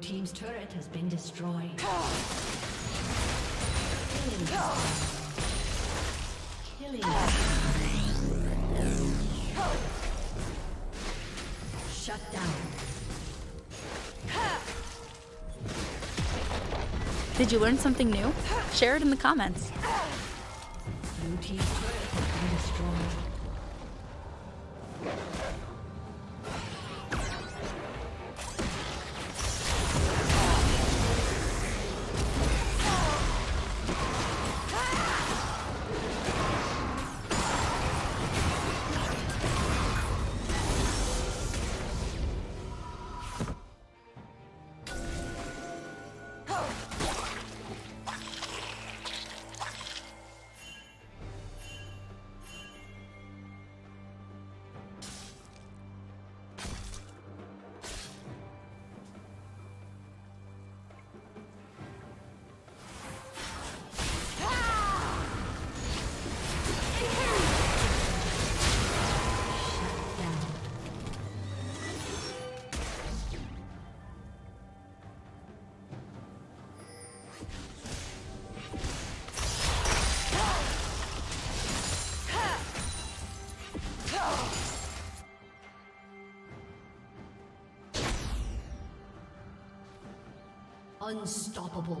Team's turret has been destroyed. Killing. Killing. Shut down. Did you learn something new? Share it in the comments. Unstoppable.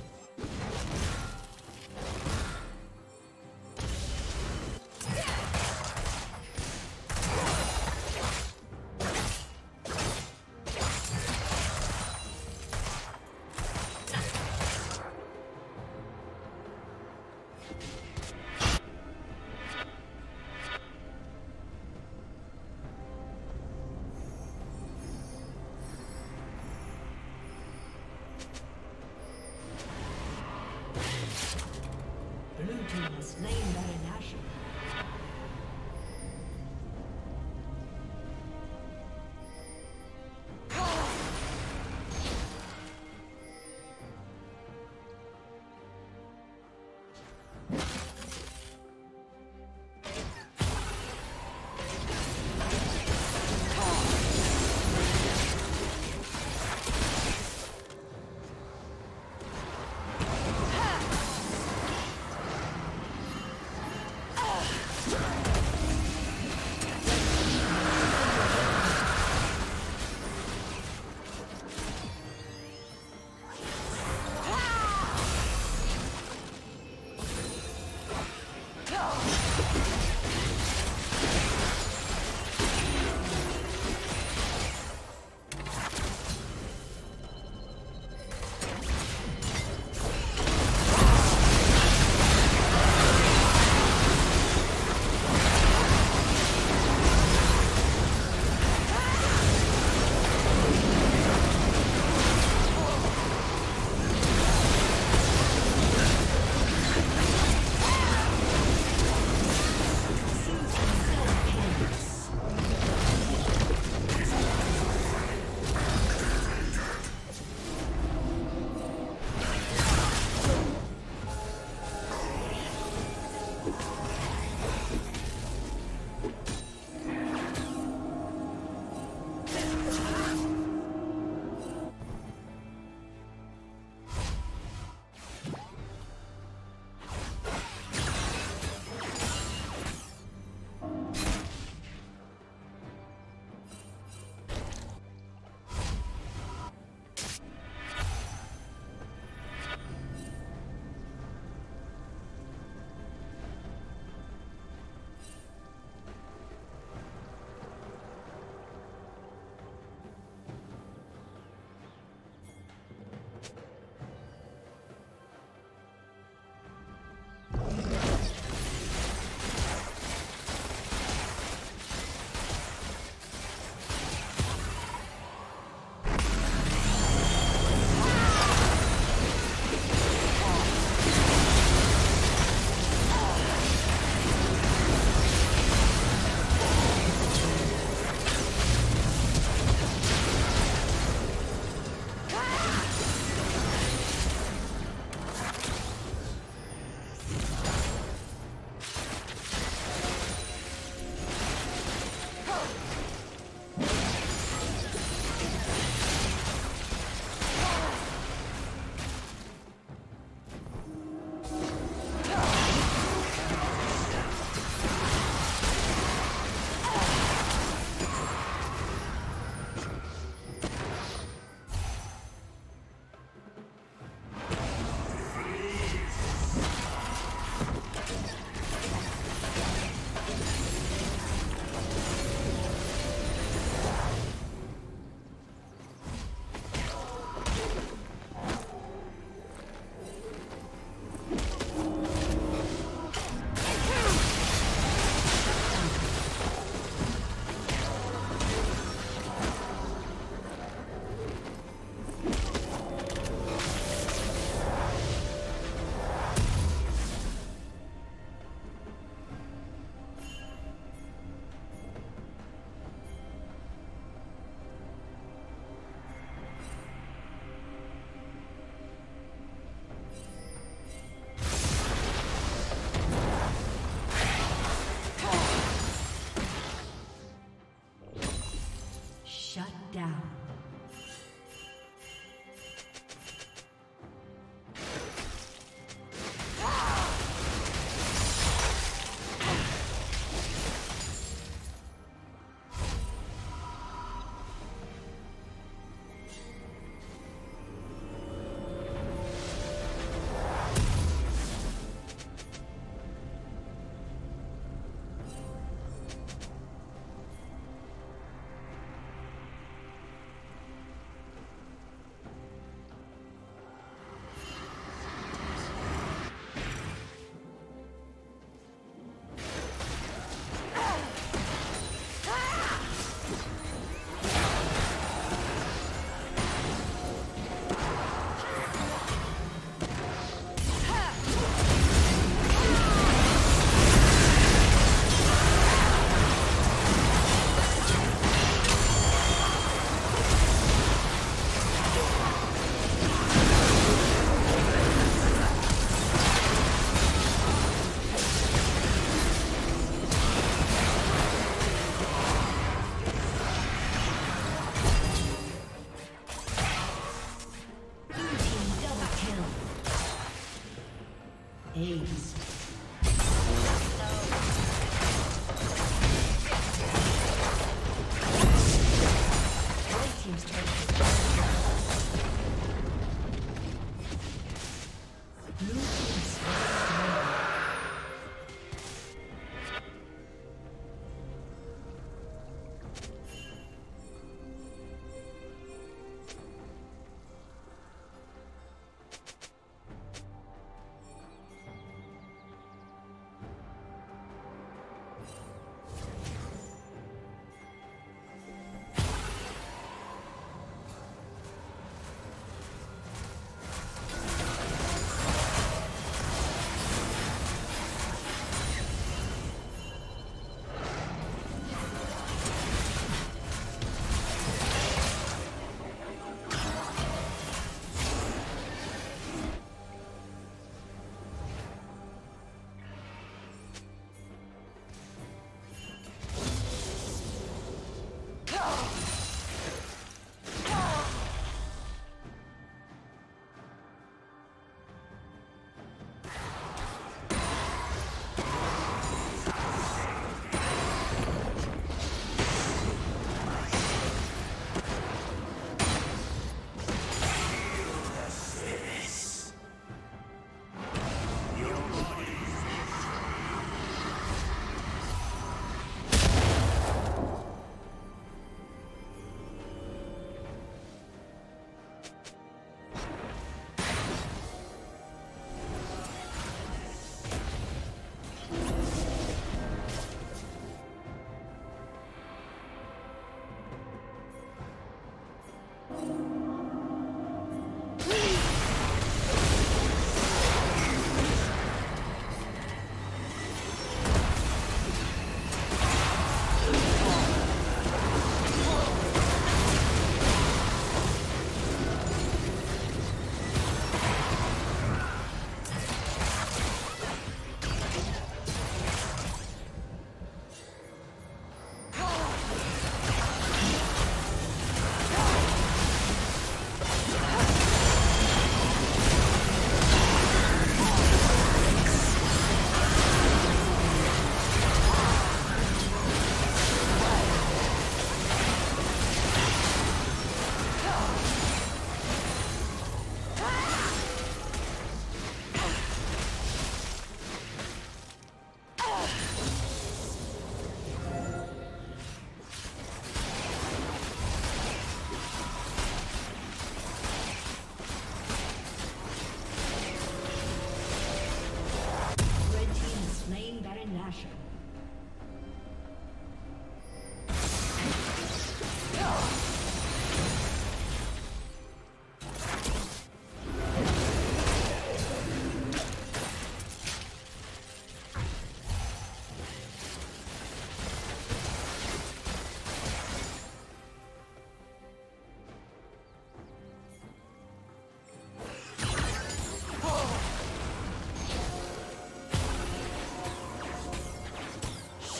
slain Baron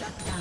Shut down.